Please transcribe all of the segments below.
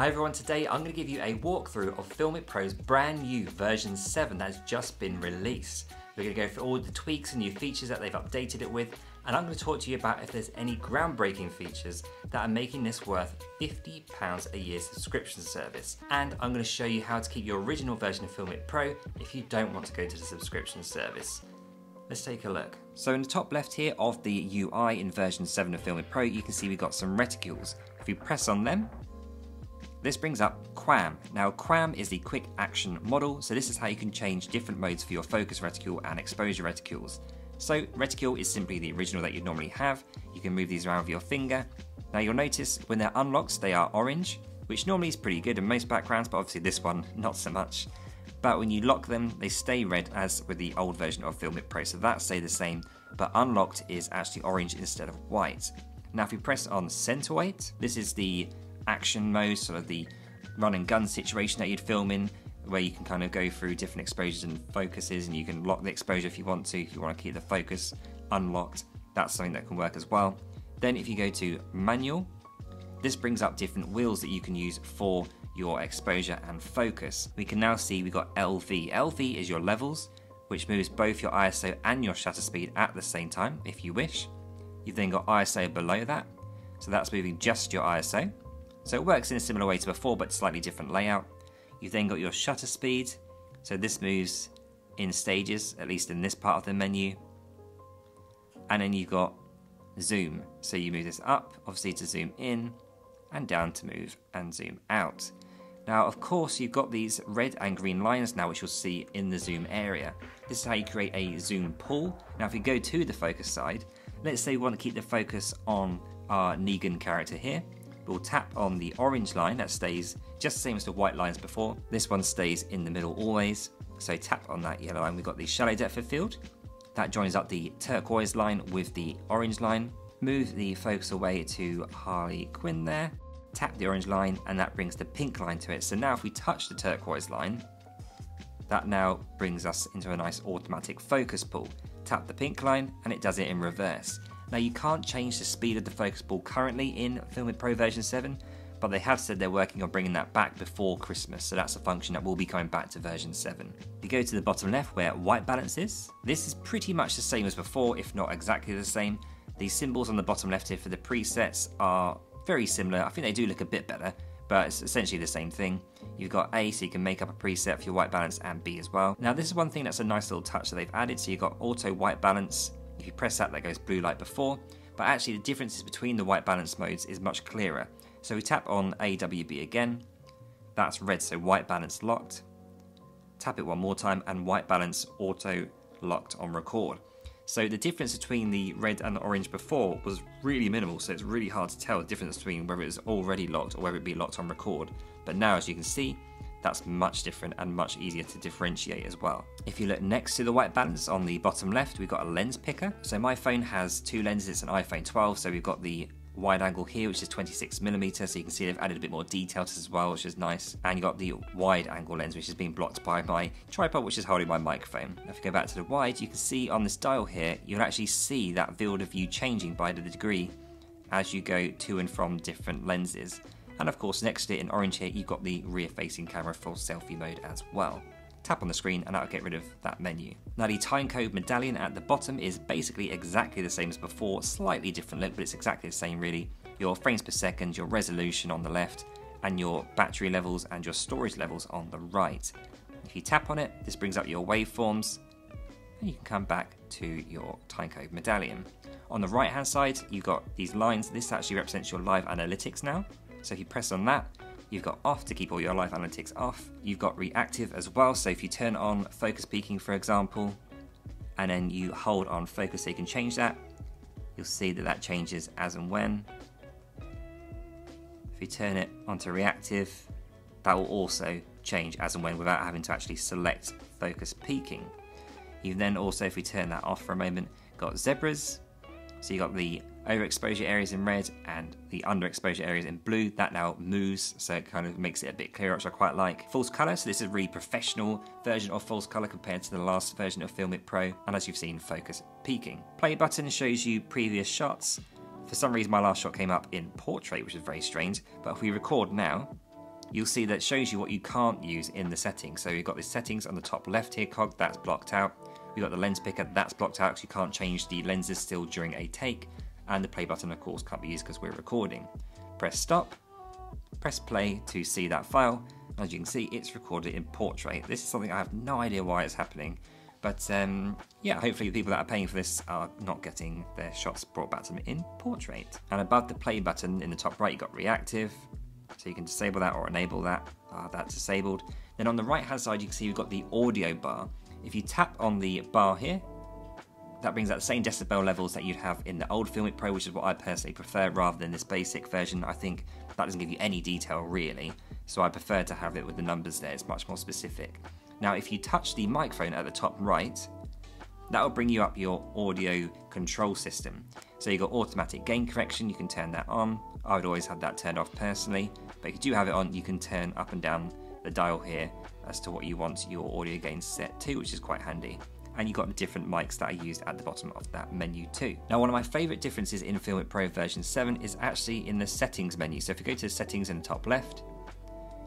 Hi everyone, today I'm going to give you a walkthrough of Filmic Pro's brand new version 7 that has just been released. We're going to go through all the tweaks and new features that they've updated it with, and I'm going to talk to you about if there's any groundbreaking features that are making this worth £50 a year subscription service. And I'm going to show you how to keep your original version of Filmic Pro if you don't want to go to the subscription service. Let's take a look. So in the top left here of the UI in version 7 of Filmic Pro, you can see we've got some reticules. If you press on them, this brings up QAM. Now QAM is the quick action model, so this is how you can change different modes for your focus reticule and exposure reticules. So reticule is simply the original that you'd normally have. You can move these around with your finger. Now you'll notice when they're unlocked, they are orange, which normally is pretty good in most backgrounds, but obviously this one, not so much but when you lock them, they stay red as with the old version of Filmic Pro, so that stay the same, but unlocked is actually orange instead of white. Now if you press on center weight, this is the action mode, sort of the run and gun situation that you'd film in, where you can kind of go through different exposures and focuses, and you can lock the exposure if you want to, if you want to keep the focus unlocked, that's something that can work as well. Then if you go to manual, this brings up different wheels that you can use for your exposure and focus. We can now see we've got LV. LV is your levels, which moves both your ISO and your shutter speed at the same time, if you wish. You've then got ISO below that, so that's moving just your ISO. So it works in a similar way to before, but slightly different layout. You've then got your shutter speed, so this moves in stages, at least in this part of the menu. And then you've got zoom, so you move this up, obviously to zoom in, and down to move and zoom out. Now, of course, you've got these red and green lines now, which you'll see in the zoom area. This is how you create a zoom pull. Now, if we go to the focus side, let's say we want to keep the focus on our Negan character here. We'll tap on the orange line that stays just the same as the white lines before. This one stays in the middle always. So tap on that yellow line. We've got the shallow depth of field. That joins up the turquoise line with the orange line. Move the focus away to Harley Quinn there tap the orange line and that brings the pink line to it. So now if we touch the turquoise line, that now brings us into a nice automatic focus pull. Tap the pink line and it does it in reverse. Now you can't change the speed of the focus pull currently in Filmic Pro version 7, but they have said they're working on bringing that back before Christmas, so that's a function that will be coming back to version 7. If you go to the bottom left where white balance is, this is pretty much the same as before, if not exactly the same. The symbols on the bottom left here for the presets are very similar. I think they do look a bit better, but it's essentially the same thing. You've got A, so you can make up a preset for your white balance, and B as well. Now, this is one thing that's a nice little touch that they've added. So you've got auto white balance. If you press that, that goes blue like before. But actually, the differences between the white balance modes is much clearer. So we tap on AWB again. That's red, so white balance locked. Tap it one more time, and white balance auto locked on record. So the difference between the red and the orange before was really minimal, so it's really hard to tell the difference between whether it was already locked or whether it be locked on record. But now, as you can see, that's much different and much easier to differentiate as well. If you look next to the white balance on the bottom left, we've got a lens picker. So my phone has two lenses, it's an iPhone 12, so we've got the wide angle here, which is 26 millimeter. So you can see they've added a bit more detail to this as well, which is nice. And you got the wide angle lens, which is being blocked by my tripod, which is holding my microphone. If you go back to the wide, you can see on this dial here, you'll actually see that field of view changing by the degree as you go to and from different lenses. And of course, next to it in orange here, you've got the rear facing camera for selfie mode as well tap on the screen and that'll get rid of that menu. Now the timecode medallion at the bottom is basically exactly the same as before, slightly different look, but it's exactly the same really. Your frames per second, your resolution on the left, and your battery levels and your storage levels on the right. If you tap on it, this brings up your waveforms, and you can come back to your timecode medallion. On the right hand side, you've got these lines. This actually represents your live analytics now. So if you press on that, You've got off to keep all your live analytics off. You've got reactive as well, so if you turn on focus peaking, for example, and then you hold on focus so you can change that, you'll see that that changes as and when. If you turn it onto reactive, that will also change as and when without having to actually select focus peaking. You then also, if we turn that off for a moment, got zebras. So you got the overexposure areas in red and the underexposure areas in blue. That now moves, so it kind of makes it a bit clearer, which I quite like. False color, so this is a really professional version of false color compared to the last version of Filmic Pro, and as you've seen, focus peaking. Play button shows you previous shots. For some reason, my last shot came up in portrait, which is very strange, but if we record now, you'll see that shows you what you can't use in the settings. So you've got the settings on the top left here cog, that's blocked out. We've got the lens picker, that's blocked out because you can't change the lenses still during a take. And the play button, of course, can't be used because we're recording. Press stop, press play to see that file. As you can see, it's recorded in portrait. This is something I have no idea why it's happening. But um, yeah, hopefully the people that are paying for this are not getting their shots brought back to them in portrait. And above the play button in the top right, you've got reactive. So you can disable that or enable that. Uh, that's disabled. Then on the right hand side, you can see we've got the audio bar. If you tap on the bar here, that brings out the same decibel levels that you'd have in the old Filmic Pro, which is what I personally prefer rather than this basic version. I think that doesn't give you any detail really, so I prefer to have it with the numbers there, it's much more specific. Now if you touch the microphone at the top right, that will bring you up your audio control system. So you've got automatic gain correction, you can turn that on. I would always have that turned off personally, but if you do have it on, you can turn up and down the dial here as to what you want your audio gain set to, which is quite handy and you've got different mics that are used at the bottom of that menu too. Now one of my favourite differences in Filmic Pro version 7 is actually in the settings menu. So if you go to the settings in the top left,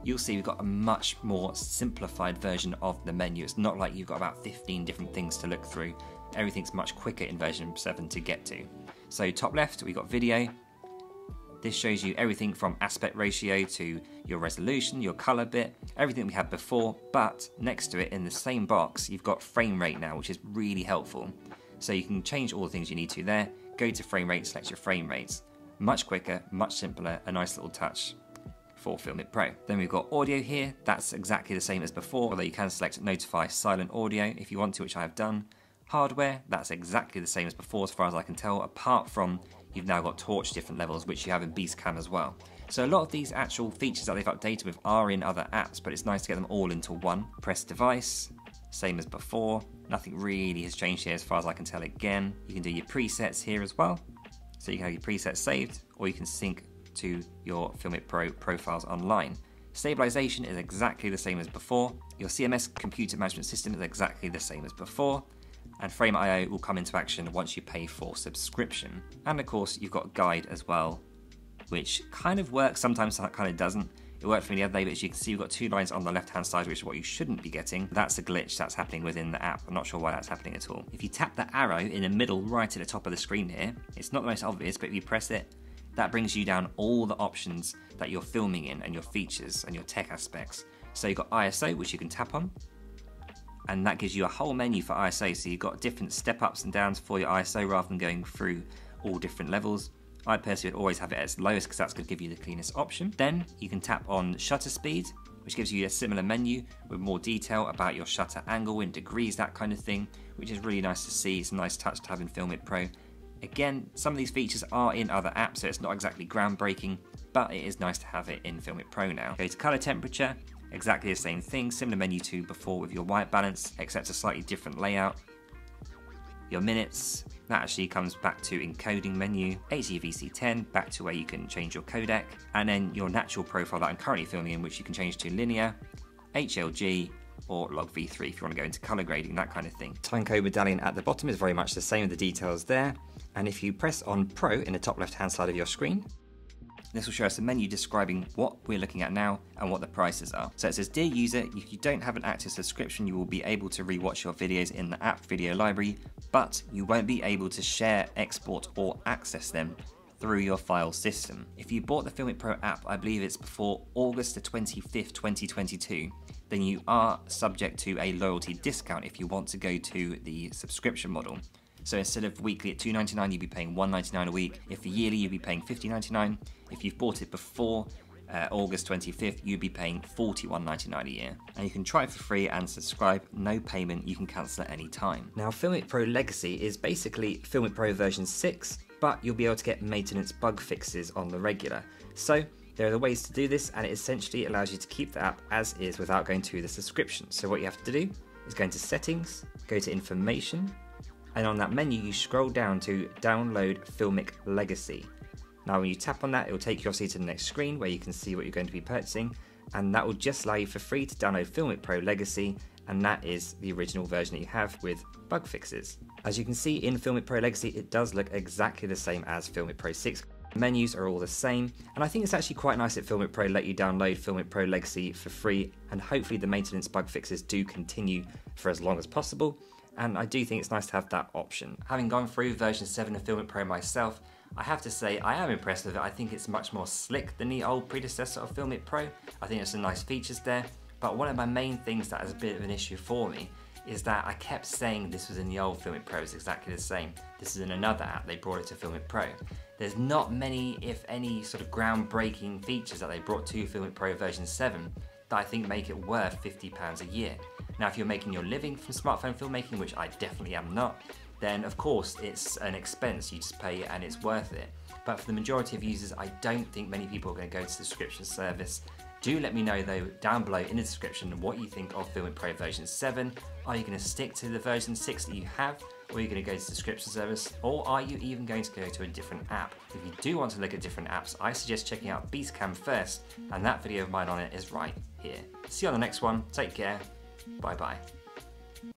you'll see we've got a much more simplified version of the menu. It's not like you've got about 15 different things to look through. Everything's much quicker in version 7 to get to. So top left, we've got video, this shows you everything from aspect ratio to your resolution, your color bit, everything we had before, but next to it in the same box, you've got frame rate now, which is really helpful. So you can change all the things you need to there, go to frame rate, select your frame rates. Much quicker, much simpler, a nice little touch for Filmic Pro. Then we've got audio here, that's exactly the same as before, although you can select notify silent audio if you want to, which I have done. Hardware, that's exactly the same as before as far as I can tell, apart from you've now got torch different levels, which you have in Beastcam as well. So a lot of these actual features that they've updated with are in other apps, but it's nice to get them all into one. Press device, same as before. Nothing really has changed here as far as I can tell again. You can do your presets here as well. So you can have your presets saved, or you can sync to your Filmic Pro profiles online. Stabilization is exactly the same as before. Your CMS computer management system is exactly the same as before and Frame.io will come into action once you pay for subscription. And of course, you've got Guide as well, which kind of works, sometimes that kind of doesn't. It worked for me the other day, but as you can see, you've got two lines on the left-hand side, which is what you shouldn't be getting. That's a glitch that's happening within the app. I'm not sure why that's happening at all. If you tap the arrow in the middle, right at the top of the screen here, it's not the most obvious, but if you press it, that brings you down all the options that you're filming in and your features and your tech aspects. So you've got ISO, which you can tap on, and that gives you a whole menu for ISO. So you've got different step ups and downs for your ISO rather than going through all different levels. I personally would always have it as lowest because that's going to give you the cleanest option. Then you can tap on shutter speed, which gives you a similar menu with more detail about your shutter angle in degrees, that kind of thing, which is really nice to see. It's a nice touch to have in Filmic Pro. Again, some of these features are in other apps, so it's not exactly groundbreaking, but it is nice to have it in Filmic Pro now. Go to color temperature, Exactly the same thing, similar menu to before with your white balance, except a slightly different layout. Your minutes, that actually comes back to encoding menu, HEVC10, back to where you can change your codec, and then your natural profile that I'm currently filming in, which you can change to linear, HLG, or log v3 if you want to go into color grading, that kind of thing. Timecode medallion at the bottom is very much the same, the details there. And if you press on Pro in the top left hand side of your screen, this will show us a menu describing what we're looking at now and what the prices are. So it says, Dear user, if you don't have an active subscription, you will be able to rewatch your videos in the app video library, but you won't be able to share, export, or access them through your file system. If you bought the Filmic Pro app, I believe it's before August the 25th, 2022, then you are subject to a loyalty discount if you want to go to the subscription model. So instead of weekly at $2.99, you'd be paying $1.99 a week. If yearly, you'd be paying $50.99. If you've bought it before uh, August 25th, you'd be paying $41.99 a year. And you can try it for free and subscribe, no payment, you can cancel at any time. Now, Filmic Pro Legacy is basically Filmic Pro version 6, but you'll be able to get maintenance bug fixes on the regular. So, there are the ways to do this, and it essentially allows you to keep the app as is without going to the subscription. So, what you have to do is go into Settings, go to Information, and on that menu you scroll down to download Filmic Legacy. Now when you tap on that it will take you obviously to the next screen where you can see what you're going to be purchasing. And that will just allow you for free to download Filmic Pro Legacy. And that is the original version that you have with bug fixes. As you can see in Filmic Pro Legacy it does look exactly the same as Filmic Pro 6 Menus are all the same, and I think it's actually quite nice that Filmic Pro let you download Filmic Pro Legacy for free, and hopefully the maintenance bug fixes do continue for as long as possible, and I do think it's nice to have that option. Having gone through version 7 of Filmic Pro myself, I have to say I am impressed with it. I think it's much more slick than the old predecessor of Filmic Pro. I think there's some nice features there, but one of my main things that is a bit of an issue for me is that I kept saying this was in the old Filmic Pro, it's exactly the same. This is in another app, they brought it to Filmic Pro. There's not many, if any, sort of groundbreaking features that they brought to Filmic Pro version 7 that I think make it worth £50 a year. Now, if you're making your living from smartphone filmmaking, which I definitely am not, then of course it's an expense, you just pay it and it's worth it. But for the majority of users, I don't think many people are going to go to the subscription service do let me know though down below in the description what you think of Filmic Pro version 7. Are you going to stick to the version 6 that you have? Or are you going to go to the subscription service? Or are you even going to go to a different app? If you do want to look at different apps, I suggest checking out Beastcam first, and that video of mine on it is right here. See you on the next one. Take care. Bye bye.